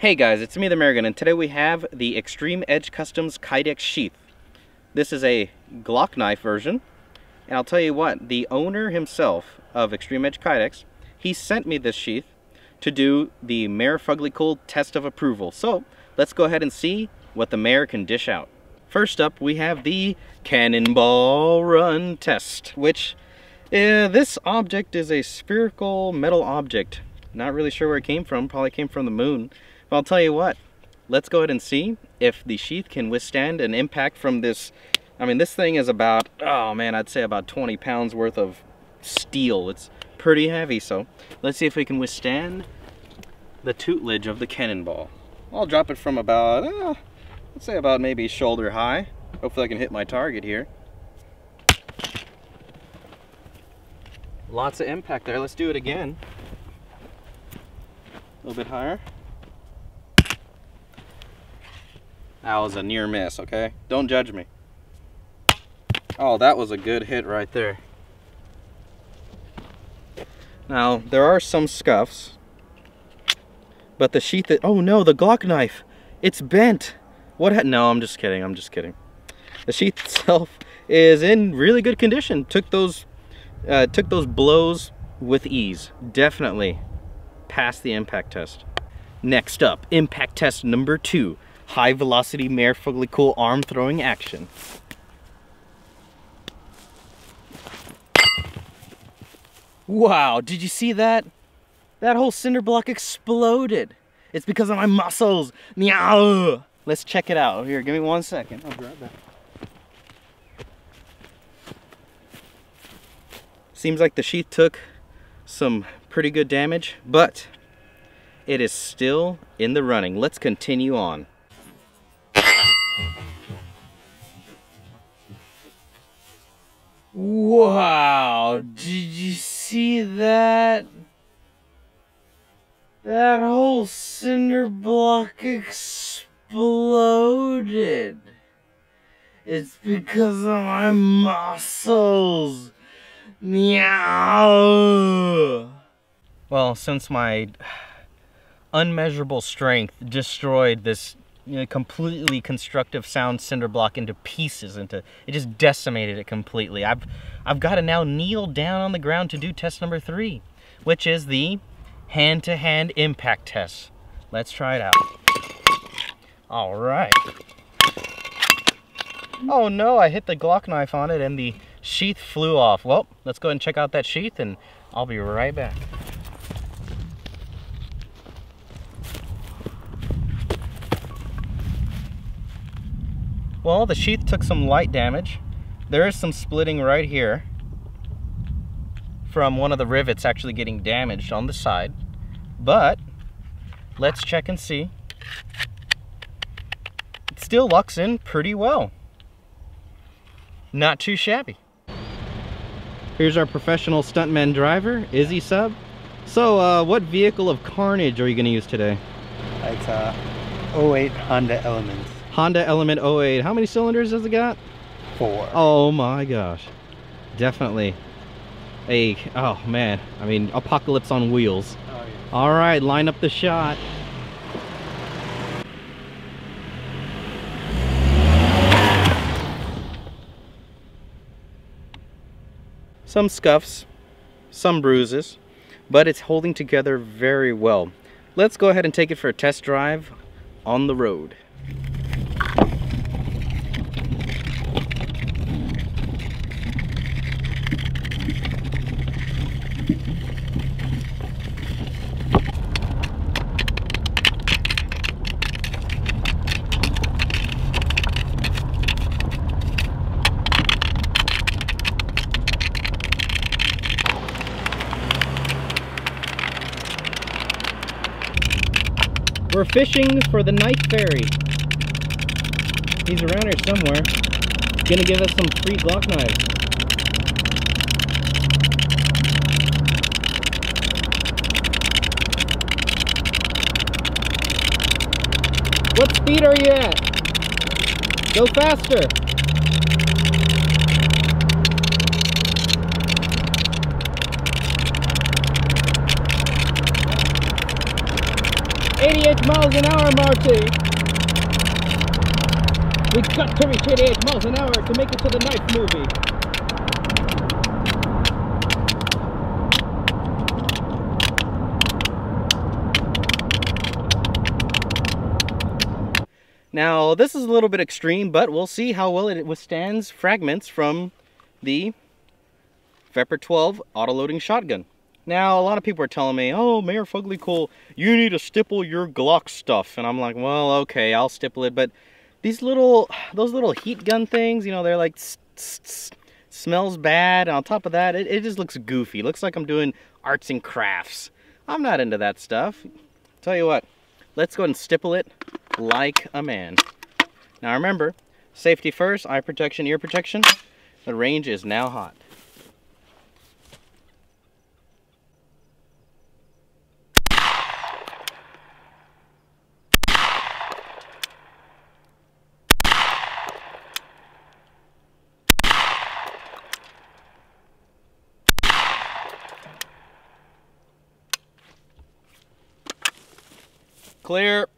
Hey guys, it's me the American and today we have the Extreme Edge Customs Kydex sheath. This is a Glock knife version and I'll tell you what, the owner himself of Extreme Edge Kydex, he sent me this sheath to do the Mayor Fuglycool test of approval. So let's go ahead and see what the mayor can dish out. First up we have the Cannonball Run test, which uh, this object is a spherical metal object. Not really sure where it came from, probably came from the moon. But I'll tell you what, let's go ahead and see if the sheath can withstand an impact from this. I mean, this thing is about, oh man, I'd say about 20 pounds worth of steel. It's pretty heavy, so let's see if we can withstand the tutelage of the cannonball. I'll drop it from about, uh, let's say about maybe shoulder high. Hopefully I can hit my target here. Lots of impact there. Let's do it again. A little bit higher. That was a near miss, okay? Don't judge me. Oh, that was a good hit right there. Now, there are some scuffs, but the sheath, oh no, the Glock knife, it's bent. What, no, I'm just kidding, I'm just kidding. The sheath itself is in really good condition. Took those, uh, took those blows with ease. Definitely passed the impact test. Next up, impact test number two high velocity Mayor Fuglycool arm throwing action. Wow, did you see that? That whole cinder block exploded. It's because of my muscles. Meow. Let's check it out. Here, give me one second. I'll grab that. Seems like the sheath took some pretty good damage, but it is still in the running. Let's continue on. Wow, did you see that? That whole cinder block exploded. It's because of my muscles. Meow. Well, since my unmeasurable strength destroyed this you know, completely constructive sound cinder block into pieces into it just decimated it completely. I've i've got to now kneel down on the ground to do test number three which is the hand-to-hand -hand impact test. Let's try it out. All right. Oh no i hit the glock knife on it and the sheath flew off. Well let's go and check out that sheath and i'll be right back Well, the sheath took some light damage. There is some splitting right here from one of the rivets actually getting damaged on the side. But let's check and see. It still locks in pretty well. Not too shabby. Here's our professional stuntman driver, Izzy Sub. So, uh, what vehicle of carnage are you going to use today? It's a 08 Honda Element. Honda Element 08. How many cylinders has it got? Four. Oh my gosh. Definitely a, oh man, I mean, apocalypse on wheels. Oh, yeah. All right, line up the shot. Some scuffs, some bruises, but it's holding together very well. Let's go ahead and take it for a test drive on the road. We're fishing for the Night Fairy. He's around here somewhere. Gonna give us some free Glock knives. What speed are you at? Go faster. 88 miles an hour, Marty. We've got to reach 88 miles an hour to make it to the knife movie. Now, this is a little bit extreme, but we'll see how well it withstands fragments from the Vepr 12 auto-loading shotgun. Now, a lot of people are telling me, oh, Mayor Fugly you need to stipple your Glock stuff. And I'm like, well, okay, I'll stipple it. But these little, those little heat gun things, you know, they're like, smells bad. And on top of that, it, it just looks goofy. looks like I'm doing arts and crafts. I'm not into that stuff. Tell you what, let's go ahead and stipple it like a man. Now remember, safety first, eye protection, ear protection. The range is now hot. Clear.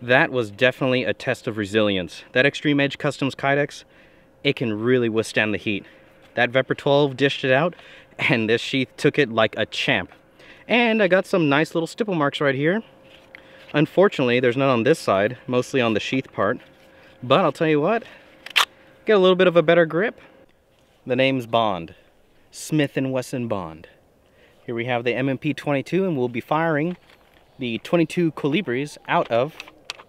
That was definitely a test of resilience. That Extreme Edge Customs Kydex, it can really withstand the heat. That Vepr 12 dished it out, and this sheath took it like a champ. And I got some nice little stipple marks right here. Unfortunately, there's none on this side, mostly on the sheath part. But I'll tell you what, get a little bit of a better grip. The name's Bond, Smith & Wesson Bond. Here we have the M&P 22 and we'll be firing the 22 Colibris out of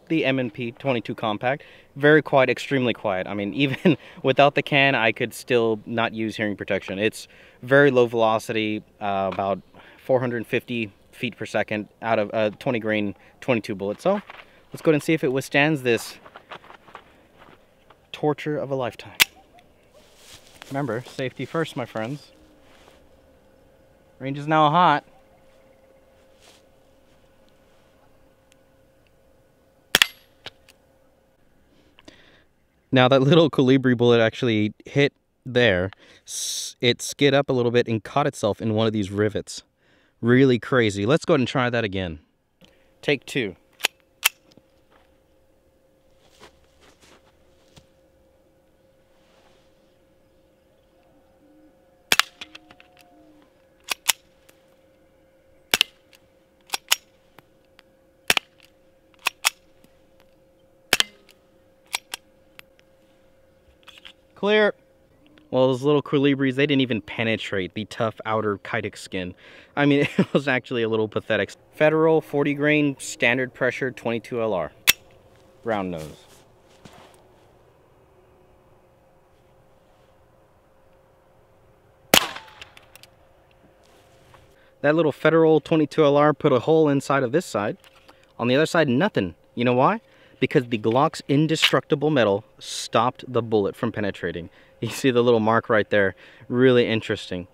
the M&P 22 compact. Very quiet, extremely quiet. I mean, even without the can, I could still not use hearing protection. It's very low velocity, uh, about 450 feet per second out of a 20 grain 22 bullet. So let's go ahead and see if it withstands this torture of a lifetime. Remember, safety first, my friends. Range is now hot. Now that little colibri bullet actually hit there, it skid up a little bit and caught itself in one of these rivets. Really crazy. Let's go ahead and try that again. Take two. Clear. Well, those little colibris, they didn't even penetrate the tough outer Kydex skin. I mean, it was actually a little pathetic. Federal 40 grain standard pressure 22 LR. Round nose. That little Federal 22 LR put a hole inside of this side. On the other side, nothing. You know why? Because the Glock's indestructible metal stopped the bullet from penetrating. You see the little mark right there. Really interesting.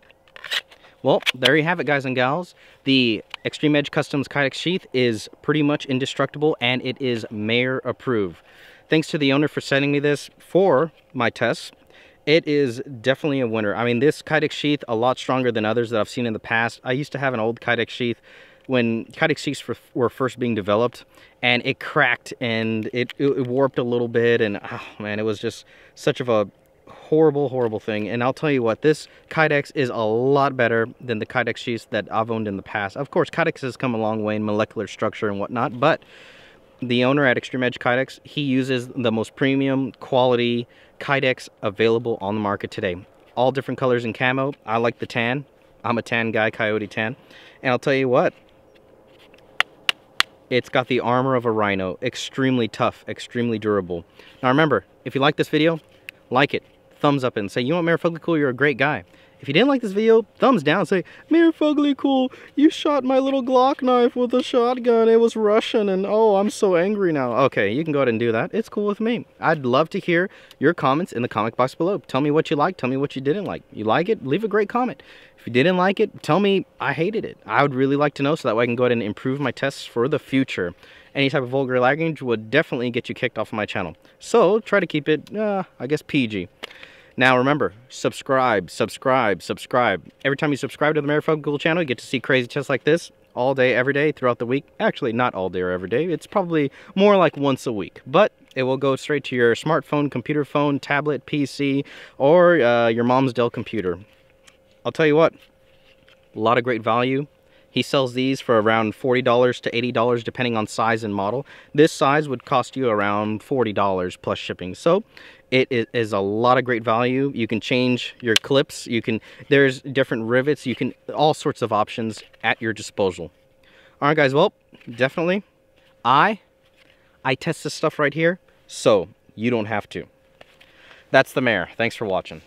Well, there you have it, guys and gals. The Extreme Edge Customs Kydex sheath is pretty much indestructible and it is mayor approved. Thanks to the owner for sending me this for my tests. It is definitely a winner. I mean, this Kydex sheath, a lot stronger than others that I've seen in the past. I used to have an old Kydex sheath when Kydex sheaths were first being developed and it cracked and it, it warped a little bit and oh man, it was just such of a horrible, horrible thing. And I'll tell you what, this Kydex is a lot better than the Kydex sheaths that I've owned in the past. Of course, Kydex has come a long way in molecular structure and whatnot, but the owner at Extreme Edge Kydex, he uses the most premium quality Kydex available on the market today. All different colors in camo. I like the tan. I'm a tan guy, Coyote tan. And I'll tell you what, it's got the armor of a rhino. Extremely tough, extremely durable. Now remember, if you like this video, like it, thumbs up and say, you know what, Mayor Fuglycool, you're a great guy. If you didn't like this video, thumbs down. Say, Mayor Fuglycool, you shot my little Glock knife with a shotgun. It was Russian and oh, I'm so angry now. Okay, you can go ahead and do that. It's cool with me. I'd love to hear your comments in the comment box below. Tell me what you like. Tell me what you didn't like. You like it? Leave a great comment. If you didn't like it, tell me I hated it. I would really like to know so that way I can go ahead and improve my tests for the future. Any type of vulgar language would definitely get you kicked off of my channel. So try to keep it, uh, I guess, PG. Now remember, subscribe, subscribe, subscribe. Every time you subscribe to the Mayor Cool channel, you get to see crazy tests like this all day, every day, throughout the week. Actually, not all day or every day. It's probably more like once a week. But it will go straight to your smartphone, computer phone, tablet, PC, or uh, your mom's Dell computer. I'll tell you what, a lot of great value. He sells these for around $40 to $80 depending on size and model. This size would cost you around $40 plus shipping. So it is a lot of great value. You can change your clips. You can, there's different rivets. You can, all sorts of options at your disposal. All right, guys. Well, definitely, I, I test this stuff right here, so you don't have to. That's the mayor. Thanks for watching.